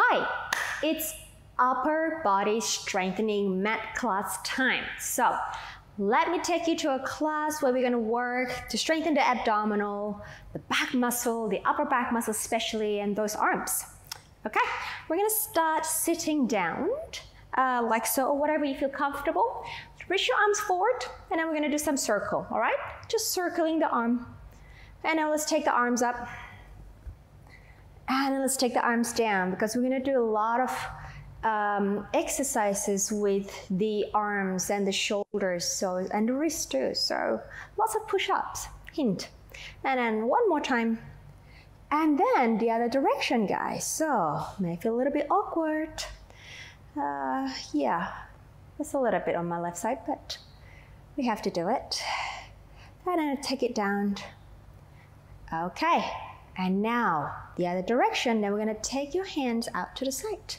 Hi, it's upper body strengthening mat class time. So let me take you to a class where we're going to work to strengthen the abdominal, the back muscle, the upper back muscle especially, and those arms. Okay, we're going to start sitting down uh, like so, or whatever you feel comfortable. Reach your arms forward, and then we're going to do some circle, all right? Just circling the arm. And now let's take the arms up. And let's take the arms down because we're going to do a lot of um, exercises with the arms and the shoulders so and the wrists too. So lots of push-ups. Hint. And then one more time. And then the other direction, guys. So may feel a little bit awkward. Uh, yeah, it's a little bit on my left side, but we have to do it. And then take it down. Okay, and now the other direction. Then we're going to take your hands out to the side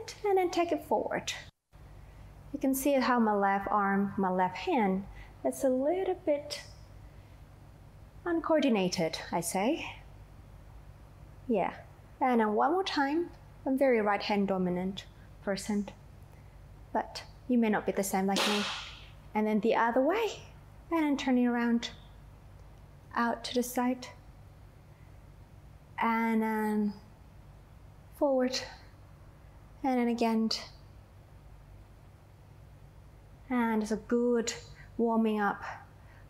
it and then take it forward. You can see how my left arm, my left hand, it's a little bit uncoordinated, I say. Yeah. And then one more time. I'm very right hand dominant person. But you may not be the same like me. And then the other way. And then turning around out to the side. And then forward. And then again. And it's a good warming up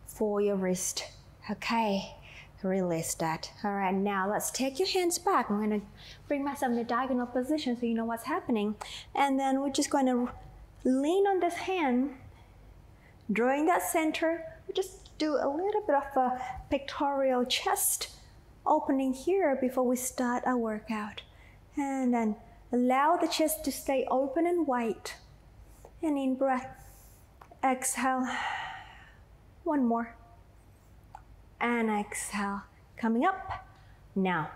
for your wrist. Okay release that. All right now let's take your hands back. I'm going to bring myself in a diagonal position so you know what's happening. And then we're just going to lean on this hand drawing that center. Just do a little bit of a pectoral chest opening here before we start our workout and then Allow the chest to stay open and wide. And in breath, exhale. One more. And exhale. Coming up. Now,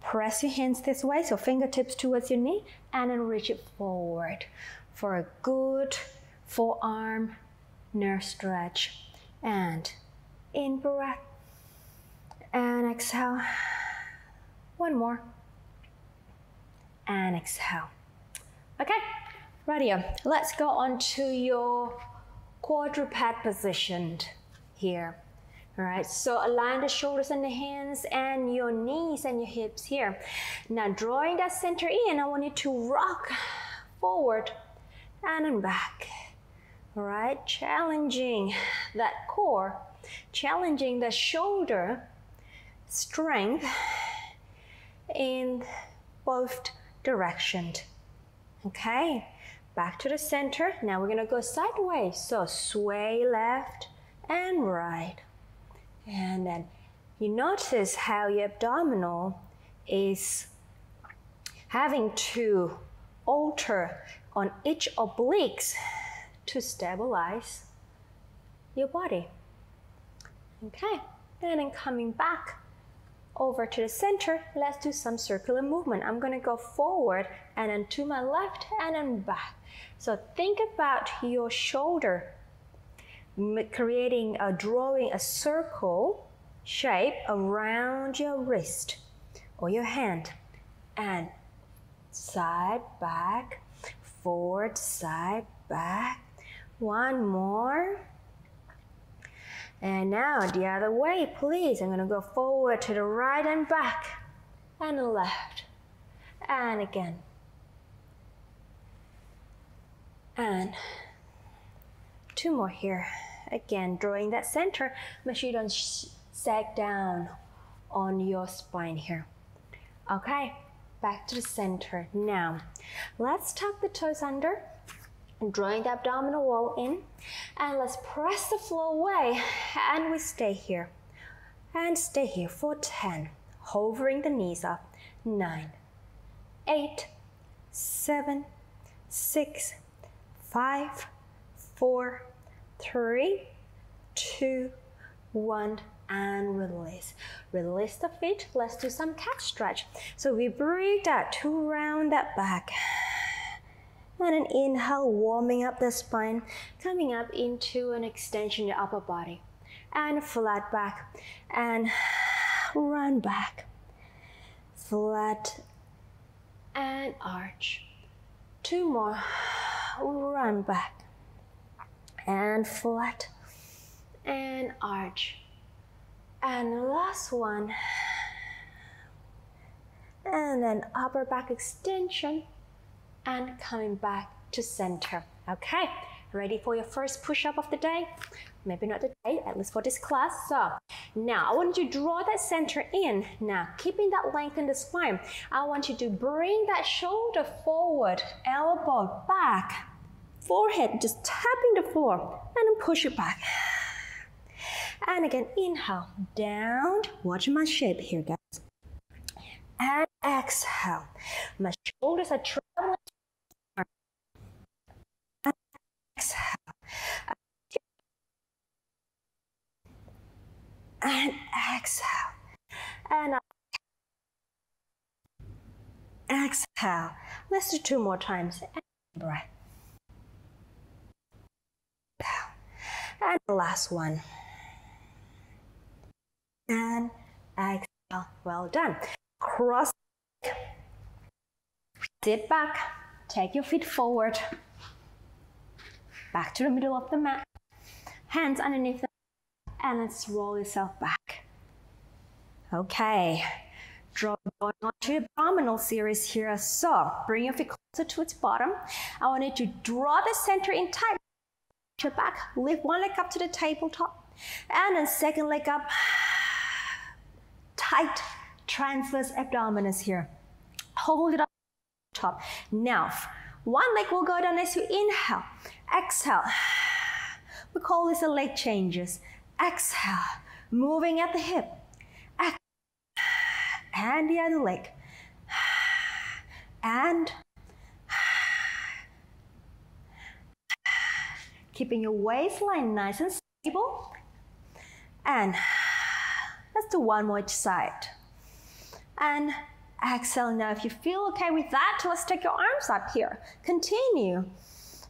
press your hands this way, so fingertips towards your knee, and then reach it forward for a good forearm nerve stretch. And in breath, and exhale. One more and exhale. Okay, radio. Let's go on to your quadruped positioned here. All right, so align the shoulders and the hands and your knees and your hips here. Now drawing that center in, I want you to rock forward and then back. All right, challenging that core, challenging the shoulder strength in both directions. Okay, back to the center. Now we're gonna go sideways. So sway left and right. And then you notice how your abdominal is having to alter on each obliques to stabilize your body. Okay, and then coming back over to the center, let's do some circular movement. I'm gonna go forward and then to my left and then back. So think about your shoulder creating a drawing a circle shape around your wrist or your hand and side back forward side back one more and now the other way, please. I'm to go forward to the right and back and left. And again. And two more here. Again, drawing that center. Make sure you don't sag down on your spine here. Okay, back to the center. Now, let's tuck the toes under drawing the abdominal wall in. And let's press the floor away. And we stay here. And stay here for 10 hovering the knees up. 9 8 7 6 5 4 3 2 1 and release. Release the feet. Let's do some cat stretch. So we breathe out to round that back and an inhale, warming up the spine, coming up into an extension your upper body. And flat back. And run back. Flat and arch. Two more, run back and flat and arch. And last one. And then upper back extension and coming back to center. Okay, ready for your first push up of the day? Maybe not the day, at least for this class. So now I want you to draw that center in. Now, keeping that length in the spine, I want you to bring that shoulder forward, elbow back, forehead just tapping the floor, and then push it back. And again, inhale, down. Watch my shape here, guys. And exhale. My shoulders are traveling. exhale. And exhale. And exhale. Let's do two more times. And breath. And the last one and exhale. Well done. Cross. Sit back. Take your feet forward. Back to the middle of the mat. Hands underneath the and let's roll yourself back. Okay. Draw going on to abdominal series here. So bring your feet closer to its bottom. I want you to draw the center in tight. Your back. Lift one leg up to the tabletop. And then second leg up tight transverse abdominis here. Hold it up top. Now, one leg will go down as you inhale. Exhale. We call this a leg changes. Exhale. Moving at the hip. And the other leg. And keeping your waistline nice and stable. And Let's do one more each side. And exhale. Now, if you feel okay with that, let's take your arms up here. Continue.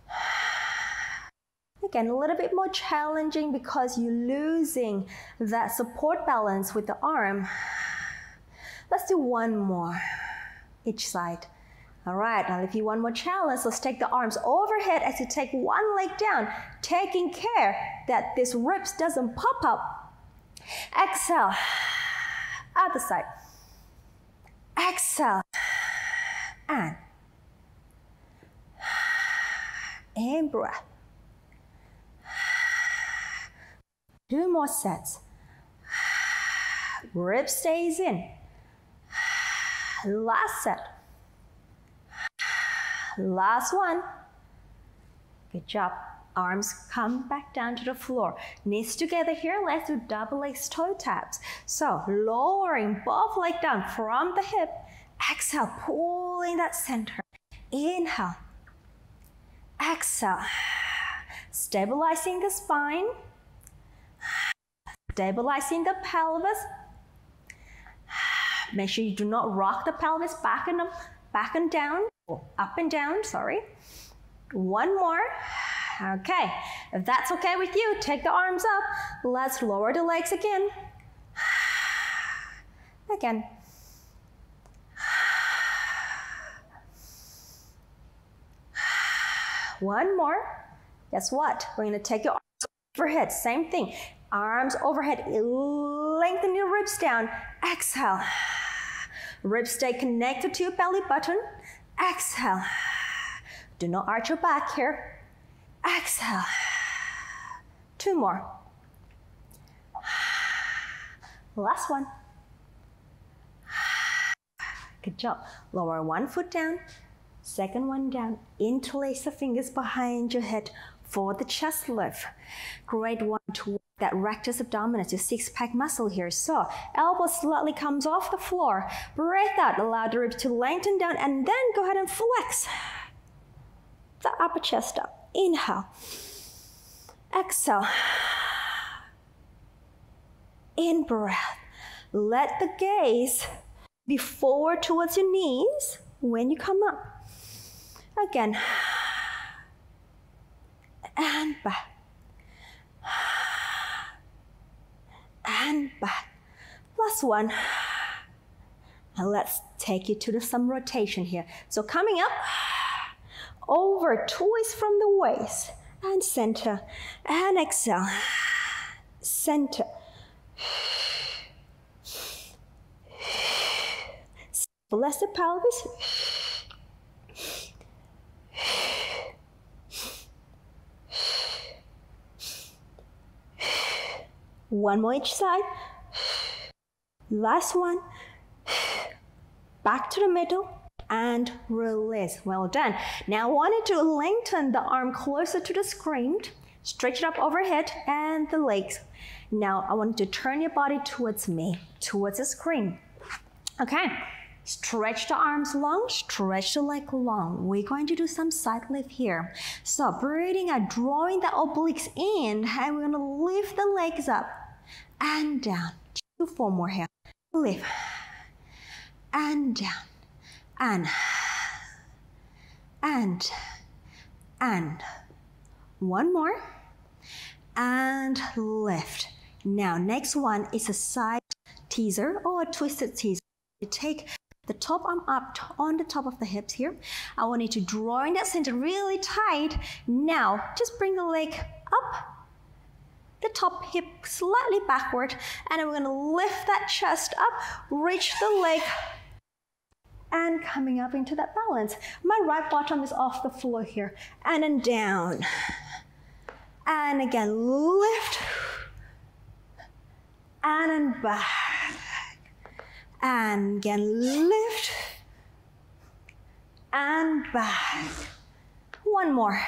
Again, a little bit more challenging because you're losing that support balance with the arm. Let's do one more each side. All right, now if you want more challenge, let's take the arms overhead as you take one leg down, taking care that this ribs doesn't pop up Exhale. Other side. Exhale. And. In breath. Two more sets. Rib stays in. Last set. Last one. Good job. Arms come back down to the floor. Knees together here. Let's do double leg toe taps. So lowering both legs down from the hip. Exhale, pulling that center. Inhale. Exhale. Stabilizing the spine. Stabilizing the pelvis. Make sure you do not rock the pelvis back and up, back and down, up and down, sorry. One more. Okay, if that's okay with you, take the arms up. Let's lower the legs again. Again. One more. Guess what? We're to take your arms overhead. Same thing. Arms overhead. Lengthen your ribs down. Exhale. Ribs stay connected to your belly button. Exhale. Do not arch your back here. Exhale. Two more. Last one. Good job. Lower one foot down, second one down. Interlace the fingers behind your head for the chest lift. Great one to work that rectus abdominis, your six pack muscle here. So, elbow slightly comes off the floor. Breathe out, allow the ribs to lengthen down, and then go ahead and flex the upper chest up. Inhale. Exhale. In breath. Let the gaze be forward towards your knees when you come up. Again. And back. And back. Last one. And let's take you to the, some rotation here. So coming up, over, twist from the waist and center and exhale. Center. Bless the pelvis. One more each side. Last one. Back to the middle and release. Well done. Now I wanted to lengthen the arm closer to the screen, stretch it up overhead and the legs. Now I want you to turn your body towards me, towards the screen. Okay. Stretch the arms long, stretch the leg long. We're going to do some side lift here. So breathing out, drawing the obliques in, and we're gonna lift the legs up and down. Two, four more here. Lift and down and and and one more. And lift now next one is a side teaser or a twisted teaser. You take the top arm up on the top of the hips here. I want you to draw in that center really tight. Now just bring the leg up the top hip slightly backward. And we're going to lift that chest up reach the leg and coming up into that balance. My right bottom is off the floor here, and then down. And again, lift, and then back. And again, lift, and back. One more,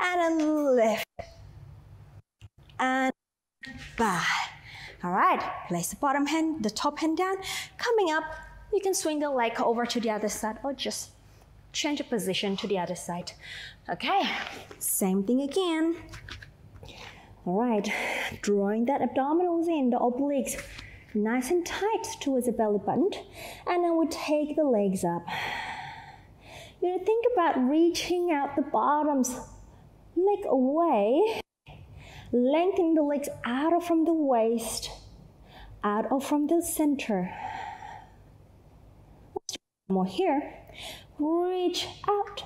and then lift, and back. All right, place the bottom hand, the top hand down, coming up you can swing the leg over to the other side or just change the position to the other side. Okay, same thing again. All right, drawing that abdominals in, the obliques, nice and tight towards the belly button. And then we take the legs up. You know, think about reaching out the bottoms leg away, lengthening the legs out of from the waist, out of from the center more here. Reach out.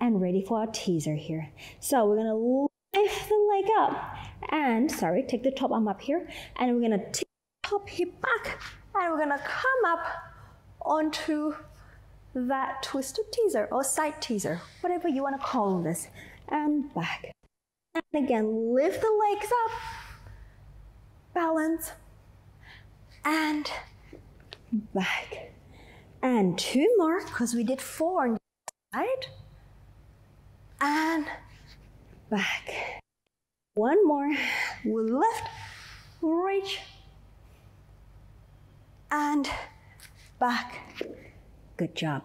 And ready for our teaser here. So we're gonna lift the leg up and, sorry, take the top arm up here. And we're gonna take top hip back and we're gonna come up onto that twisted teaser or side teaser, whatever you wanna call this. And back. And again, lift the legs up, balance, and back and two more because we did four on the side and back. One more. We lift, reach, and back. Good job.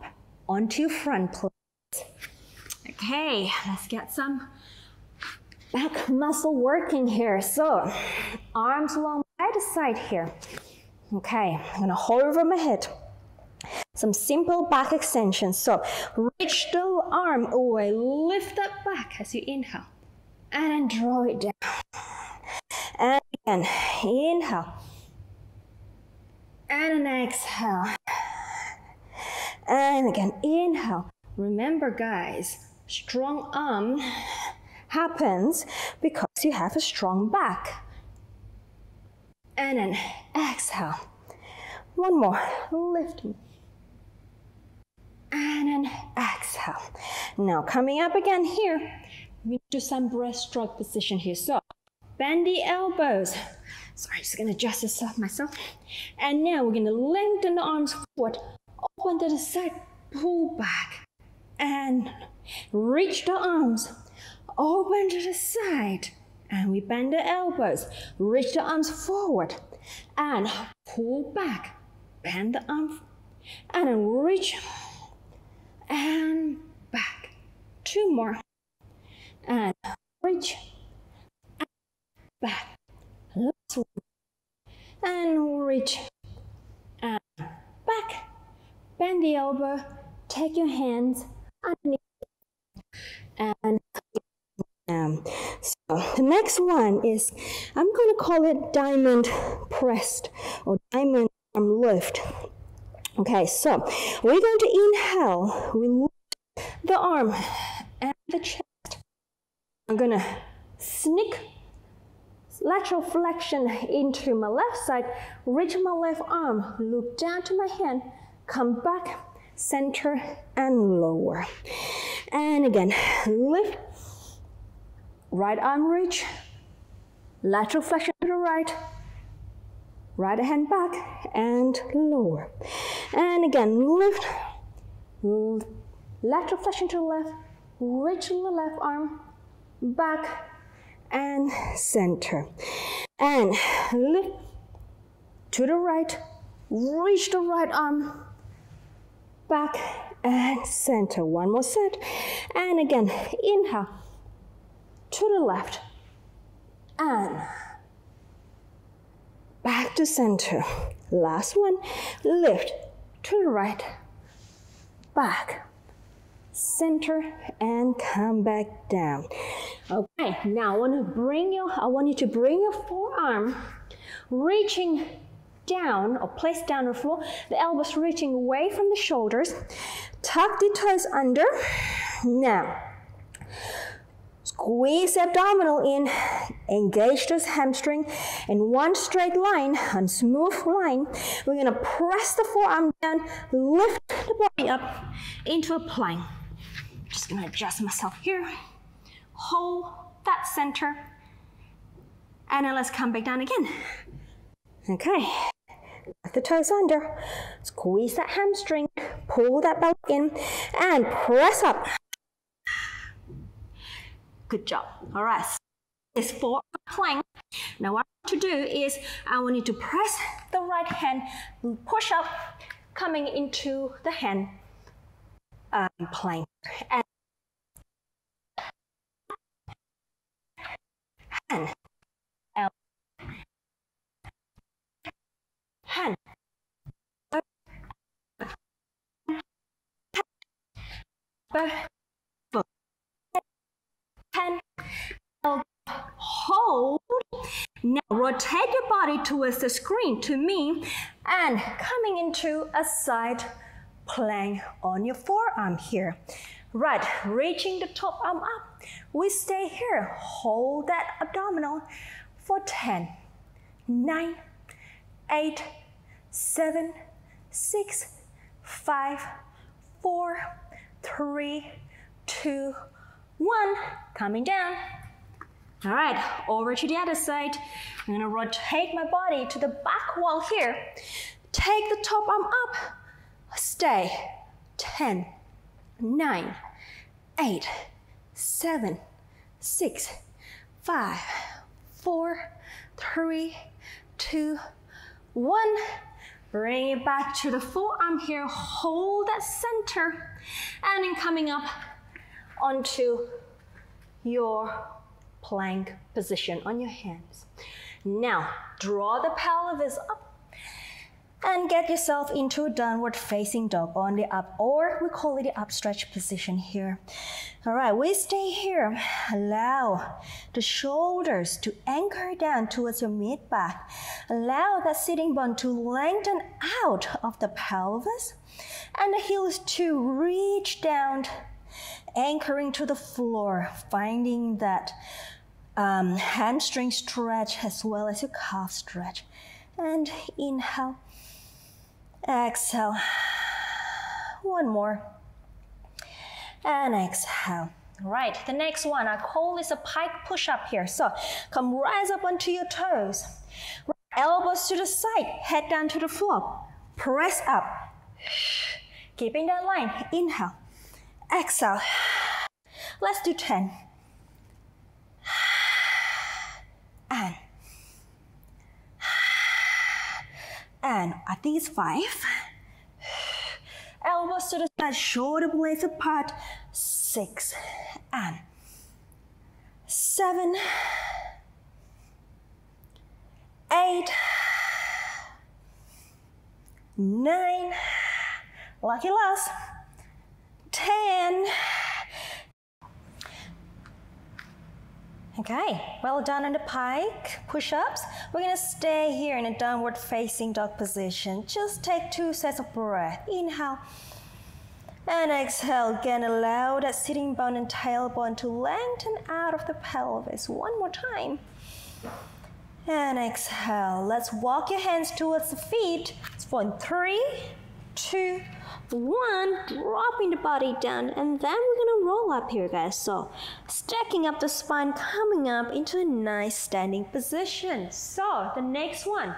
Onto front, please. Okay, let's get some back muscle working here. So, arms along by the side here. Okay, I'm gonna hold over my head. Some simple back extensions. So reach the arm away, lift that back as you inhale, and then draw it down. And again, inhale, and then exhale. And again, inhale. Remember, guys, strong arm happens because you have a strong back. And then exhale. One more, lifting and then exhale. Now coming up again here, we do some breaststroke position here. So bend the elbows. Sorry, I'm just gonna adjust this up myself. And now we're gonna lengthen the arms forward, open to the side, pull back, and reach the arms, open to the side, and we bend the elbows, reach the arms forward, and pull back, bend the arm, and then reach and back. Two more. And reach and back. Last one. And reach and back. Bend the elbow. Take your hands underneath. And um, so the next one is I'm going to call it diamond pressed or diamond arm lift. Okay, so we're going to inhale. We lift the arm and the chest. I'm gonna sneak lateral flexion into my left side, reach my left arm, look down to my hand, come back, center and lower. And again, lift, right arm reach, lateral flexion to the right, right hand back and lower. And again, lift, lateral flexion to the left, reach the left arm, back and center. And lift to the right, reach the right arm, back and center. One more set. And again, inhale to the left and back to center. Last one, lift to the right, back, center, and come back down. Okay, now I want to bring your, I want you to bring your forearm reaching down or place down on the floor, the elbows reaching away from the shoulders. Tuck the toes under. Now, squeeze abdominal in, engage those hamstring in one straight line, on smooth line. We're gonna press the forearm down, lift the body up into a plank. Just gonna adjust myself here. Hold that center. And then let's come back down again. Okay, the toes under. Squeeze that hamstring, pull that belly in, and press up. Good job. All right. This four plank. Now what I want to do is I want you to press the right hand, push up, coming into the hand um, plank. And hand, hand, hand, hold. Now rotate your body towards the screen to me and coming into a side plank on your forearm here. Right, reaching the top arm up. We stay here. Hold that abdominal for 10, 9, 8, 7, 6, 5, 4, 3, 2, 1. Coming down. All right, over to the other side. I'm gonna rotate my body to the back wall here. Take the top arm up. Stay. 10, 9, 8, 7, 6, 5, 4, 3, 2, 1. Bring it back to the forearm here. Hold that center. And then coming up onto your plank position on your hands. Now, draw the pelvis up and get yourself into a downward facing dog on the up, or we call it the upstretch position here. All right, we stay here. Allow the shoulders to anchor down towards your mid back. Allow that sitting bone to lengthen out of the pelvis and the heels to reach down, anchoring to the floor, finding that um, hamstring stretch as well as your calf stretch. And inhale Exhale. One more. And exhale. Right, the next one I call is a pike push up here. So come rise up onto your toes. Elbows to the side, head down to the floor. Press up. Keeping that line. Inhale. Exhale. Let's do 10. And and I think it's five, elbows to the side, shoulder blades apart, six, and Seven. Eight. Nine. lucky last, ten, Okay, well done on the pike push-ups. We're gonna stay here in a downward facing dog position. Just take two sets of breath. Inhale and exhale. Again, allow that sitting bone and tailbone to lengthen out of the pelvis. One more time. And exhale. Let's walk your hands towards the feet. It's three, two, one, dropping the body down, and then we're gonna roll up here, guys. So, stacking up the spine, coming up into a nice standing position. So, the next one,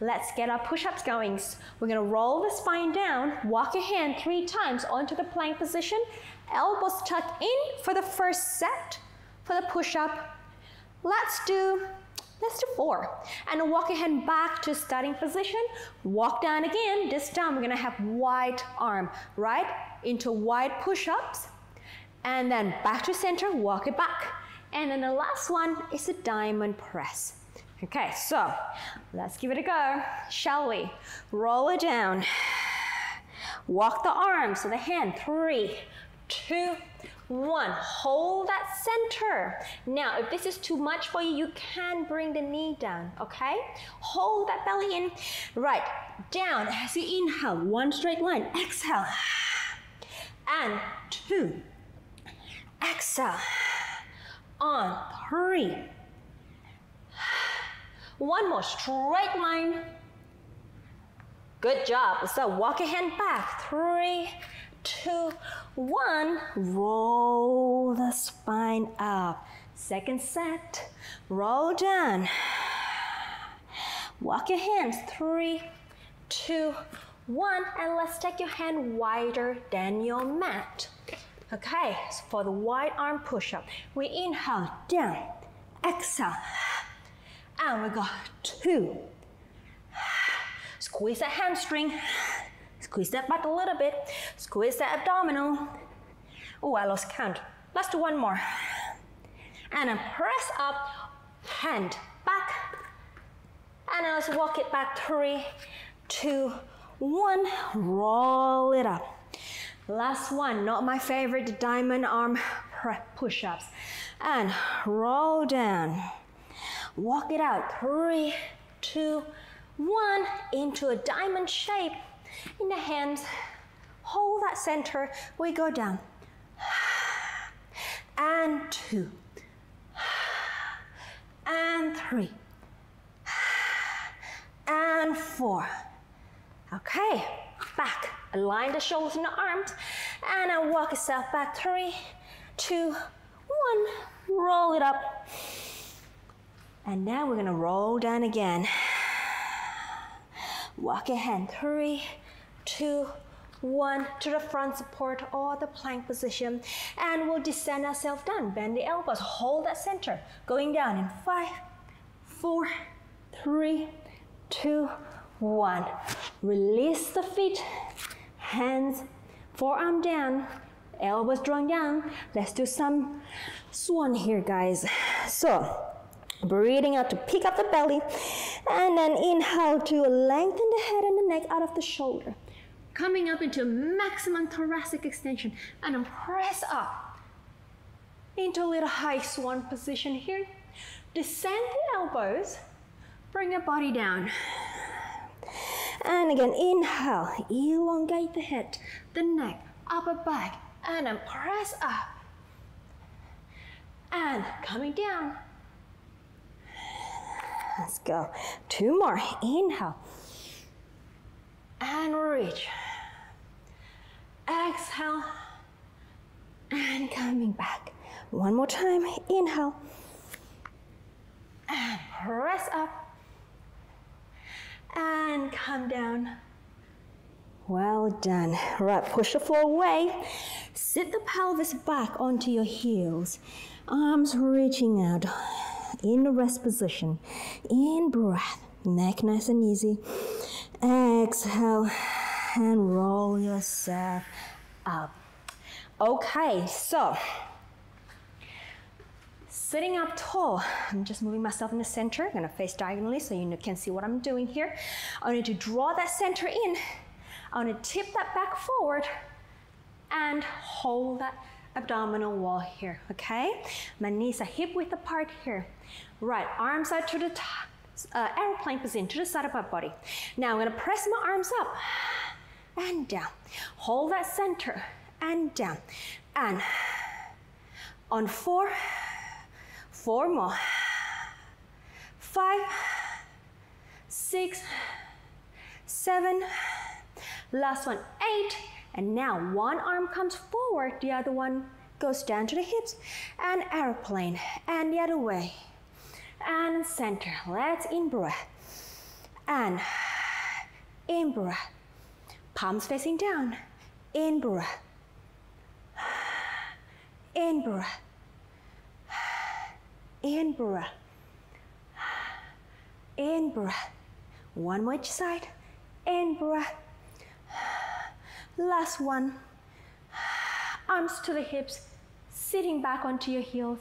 let's get our push ups going. We're gonna roll the spine down, walk your hand three times onto the plank position, elbows tucked in for the first set for the push up. Let's do Let's four. And walk your hand back to starting position. Walk down again. This time we're gonna have wide arm, right? Into wide push-ups. And then back to center, walk it back. And then the last one is a diamond press. Okay, so let's give it a go, shall we? Roll it down. Walk the arms, so the hand, three, two, one, hold that center. Now, if this is too much for you, you can bring the knee down, okay? Hold that belly in. Right, down as you inhale, one straight line. Exhale. And two. Exhale. On three. One more straight line. Good job. So walk your hand back. Three, two, one, roll the spine up. Second set, roll down. Walk your hands, three, two, one, and let's take your hand wider than your mat. Okay, so for the wide arm push-up, we inhale, down, exhale, and we go two. Squeeze the hamstring, Squeeze that butt a little bit. Squeeze that abdominal. Oh, I lost count. Let's do one more. And then press up, hand back. And let's walk it back. Three, two, one. Roll it up. Last one, not my favorite diamond arm push ups. And roll down. Walk it out. Three, two, one. Into a diamond shape in the hands, hold that center, we go down. And two. And three. And four. Okay, back. Align the shoulders and the arms. And I walk yourself back. Three, two, one. Roll it up. And now we're gonna roll down again. Walk your hand. Three, two, one to the front support or the plank position and we'll descend ourselves down. Bend the elbows hold that center. Going down in five four three two one. Release the feet. Hands forearm down. Elbows drawn down. Let's do some swan here guys. So breathing out to pick up the belly and then inhale to lengthen the head and the neck out of the shoulder coming up into maximum thoracic extension and then press up into a little high swan position here. Descend the elbows, bring your body down. And again, inhale, elongate the head, the neck, upper back, and then press up. And coming down. Let's go. Two more. Inhale and reach. Exhale and coming back. One more time. Inhale and press up and come down. Well done. Right, push the floor away. Sit the pelvis back onto your heels. Arms reaching out in the rest position. In breath. Neck nice and easy. Exhale and roll yourself up. Okay, so sitting up tall, I'm just moving myself in the center. I'm gonna face diagonally so you can see what I'm doing here. I need to draw that center in. I want to tip that back forward and hold that abdominal wall here, okay? My knees are hip width apart here. Right, arms out to the top, uh, aeroplane position, to the side of my body. Now I'm gonna press my arms up and down. Hold that center and down. And on four, four more. Five, six, seven, last one, eight, and now one arm comes forward, the other one goes down to the hips, and airplane, and the other way, and center. Let's in breath, and in breath, palms facing down, in breath, in breath, in breath, in breath. One more each side, in breath. Last one. Arms to the hips, sitting back onto your heels.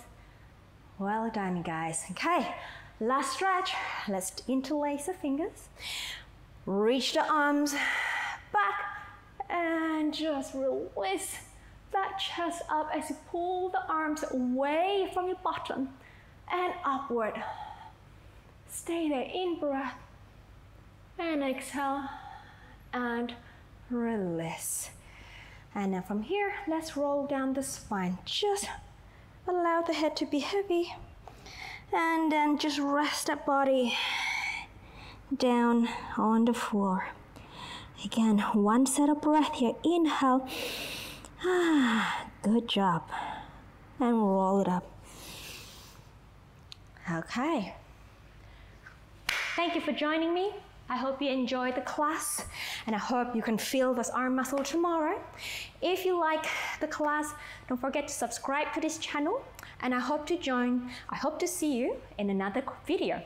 Well done, guys. Okay, last stretch. Let's interlace the fingers. Reach the arms back and just release that chest up as you pull the arms away from your bottom and upward. Stay there in breath and exhale and release. And then from here, let's roll down the spine. Just allow the head to be heavy. And then just rest that body down on the floor. Again, one set of breath here. Inhale. Ah, good job. And roll it up. Okay. Thank you for joining me. I hope you enjoyed the class and I hope you can feel this arm muscle tomorrow. If you like the class, don't forget to subscribe to this channel and I hope to join, I hope to see you in another video.